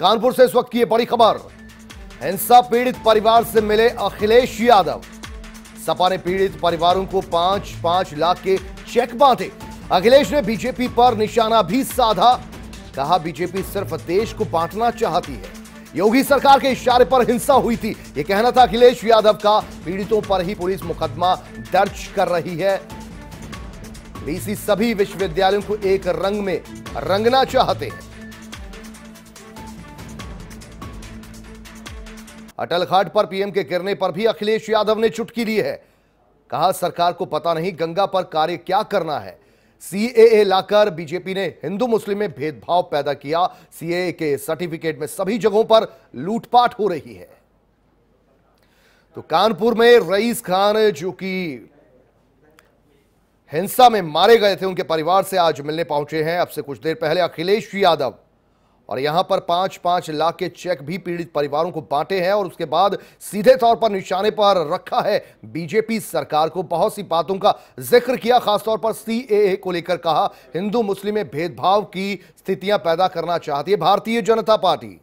कानपुर से इस वक्त की बड़ी खबर। हिंसा पीड़ित परिवार से मिले अखिलेश यादव। सपा ने पीड़ित परिवारों को पाँच पाँच लाख के चेक बांटे। अखिलेश ने बीजेपी पर निशाना भी साधा। कहा, बीजेपी सिर्फ़ देश को बांटना चाहती है। योगी सरकार के इशारे पर हिंसा हुई थी। यह कहना था अखिलेश यादव का, पीड़ितों पर ही पुलिस मुकदमा दर्ज कर रही है। बीसी सभी विश्वविद्यालयों को एक रंग में रंगना चाहते हैं। अटल घाट पर पीएम के गिरने पर भी अखिलेश यादव ने चुटकी ली है। कहा, सरकार को पता नहीं गंगा पर कार्य क्या करना है। सीएए लाकर बीजेपी ने हिंदू मुस्लिम में भेदभाव पैदा किया। सीएए के सर्टिफिकेट में सभी जगहों पर लूटपाट हो रही है। तो कानपुर में रईस खान, जो कि हिंसा में मारे गए थे, उनके परिवार से आज मिलने पहुँचे हैं। अब से कुछ देर पहले अखिलेश यादव और यहाँ पर पाँच पाँच लाख के चेक भी पीड़ित परिवारों को बांटे हैं और उसके बाद सीधे तौर पर निशाने पर रखा है। बीजेपी सरकार को बहुत सी बातों का ज़िक्र किया, खासतौर पर सीएए को लेकर कहा, हिंदू मुस्लिम में भेदभाव की स्थितियाँ पैदा करना चाहती है भारतीय जनता पार्टी।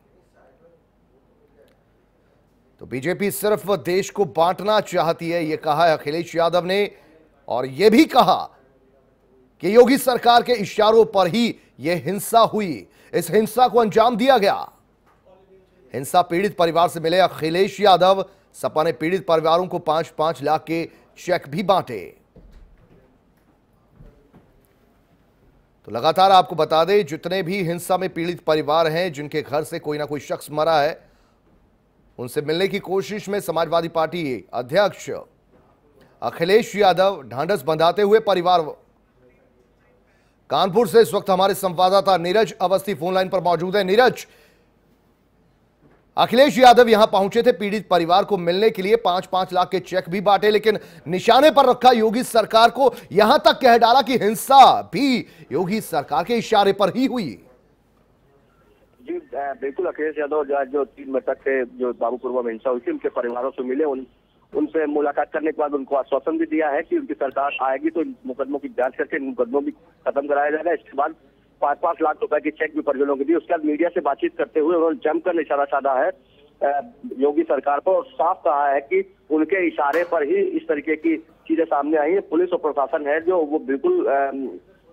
तो बीजेपी सिर्फ़ देश को बांटना चाहती है यह कहा है अखिलेश यादव ने, और यह भी कहा कि योगी सरकार के इशारों पर ही यह हिंसा हुई। इस हिंसा को अंजाम दिया गया। हिंसा पीड़ित परिवार से मिले अखिलेश यादव। सपा ने पीड़ित परिवारों को पाँच पाँच लाख के चेक भी बांटे। तो लगातार आपको बता दें, जितने भी हिंसा में पीड़ित परिवार हैं, जिनके घर से कोई ना कोई शख्स मरा है, उनसे मिलने की कोशिश में समाजवादी पार्टी अध्यक्ष अखिलेश यादव ढांढस बंधाते हुए परिवार कानपुर से इस वक्त हमारे संवाददाता नीरज अवस्थी फ़ोन लाइन पर मौजूद है। नीरज, अखिलेश यादव यहाँ पहुँचे थे पीड़ित परिवार को मिलने के लिए। पाँच पाँच लाख के चेक भी बांटे, लेकिन निशाने पर रखा योगी सरकार को यहाँ तक कह डाला कि हिंसा भी योगी सरकार के इशारे पर ही हुई। जी बिल्कुल अखिलेश यादव जो तीन मृतक थे जो बाबूपुरवा में हिंसा हुई थी, उनके परिवारों से मिले, उन उनसे मुलाकात करने के बाद उनको आश्वासन भी दिया है कि उनकी सरकार आएगी तो इन मुकदमों की जाँच करके इन मुकदमों भी खत्म कराया जाएगा। इसके बाद पाँच पाँच लाख रुपए की चेक भी परिजनों की दी। उसके बाद मीडिया से बातचीत करते हुए उन्होंने जमकर निशाना साधा है योगी सरकार पर और साफ़ कहा है कि उनके इशारे पर ही इस तरीके की चीज़ें सामने आई है। पुलिस और प्रशासन है जो वो बिल्कुल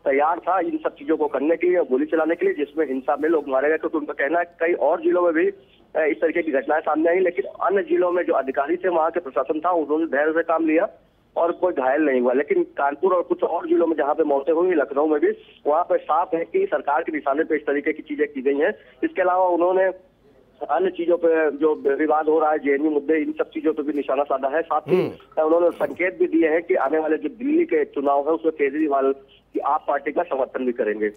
तैयार था इन सब चीज़ों को करने के लिए गोली चलाने के लिए, जिसमें हिंसा में लोग मारे गए क्योंकि उनका कहना है कई और जिलों में भी इस तरीके की घटनाएँ सामने आई, लेकिन अन्य जिलों में जो अधिकारी थे, वहाँ के प्रशासन था, उन्होंने धैर्य से काम लिया और कोई घायल नहीं हुआ। लेकिन कानपुर और कुछ और जिलों में जहाँ पे मौतें हुई, लखनऊ में भी, वहाँ पर साफ़ है कि सरकार के निशाने पे इस तरीके की चीज़ें की गई हैं। इसके अलावा उन्होंने अन्य चीज़ों पे जो विवाद हो रहा है जेएनयू मुद्दे इन सब चीज़ों पे भी निशाना साधा है। साथ ही उन्होंने संकेत भी दिए हैं कि आने वाले जो दिल्ली के चुनाव है उसमें केजरीवाल की आप पार्टी का समर्थन भी करेंगे।